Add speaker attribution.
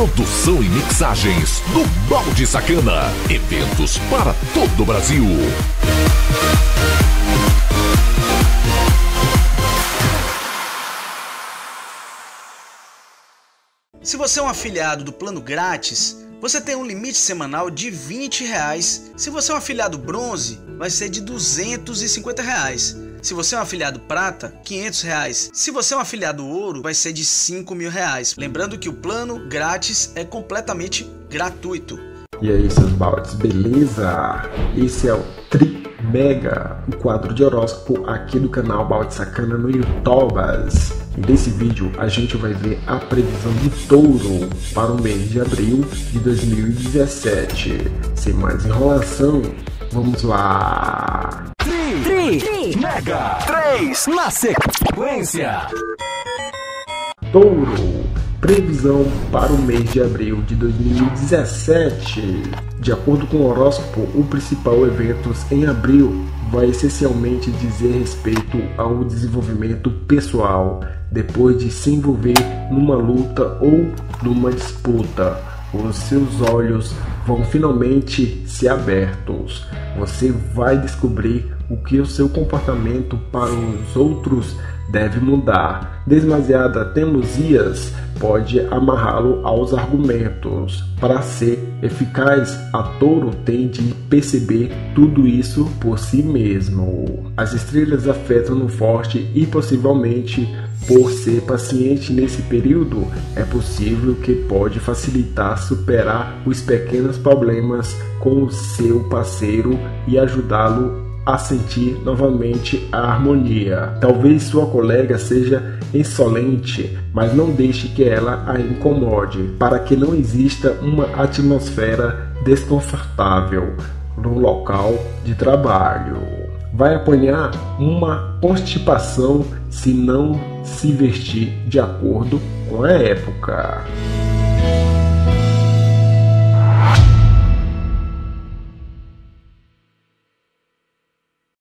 Speaker 1: Produção e mixagens do Balde Sacana. Eventos para todo o Brasil.
Speaker 2: Se você é um afiliado do plano grátis, você tem um limite semanal de 20 reais. Se você é um afiliado bronze, vai ser de 250 reais. Se você é um afiliado prata, 500 reais. Se você é um afiliado ouro, vai ser de 5 mil reais. Lembrando que o plano grátis é completamente gratuito.
Speaker 3: E aí, seus baldes, beleza? Esse é o Tri Mega, o quadro de horóscopo aqui do canal Balde Sacana no YouTube. E nesse vídeo a gente vai ver a previsão de touro para o mês de abril de 2017. Sem mais enrolação, vamos lá!
Speaker 1: Tri, Mega 3 na sequência.
Speaker 3: Touro, previsão para o mês de abril de 2017. De acordo com o horóscopo, o principal evento em abril vai essencialmente dizer respeito ao desenvolvimento pessoal, depois de se envolver numa luta ou numa disputa. Os seus olhos vão finalmente se abertos. Você vai descobrir o que o seu comportamento para os outros deve mudar. Demasiada teimosias pode amarrá-lo aos argumentos. Para ser eficaz, a touro tem de perceber tudo isso por si mesmo. As estrelas afetam no forte e possivelmente por ser paciente nesse período, é possível que pode facilitar superar os pequenos problemas com o seu parceiro e ajudá-lo a sentir novamente a harmonia. Talvez sua colega seja insolente, mas não deixe que ela a incomode, para que não exista uma atmosfera desconfortável no local de trabalho. Vai apanhar uma constipação se não se vestir de acordo com a época.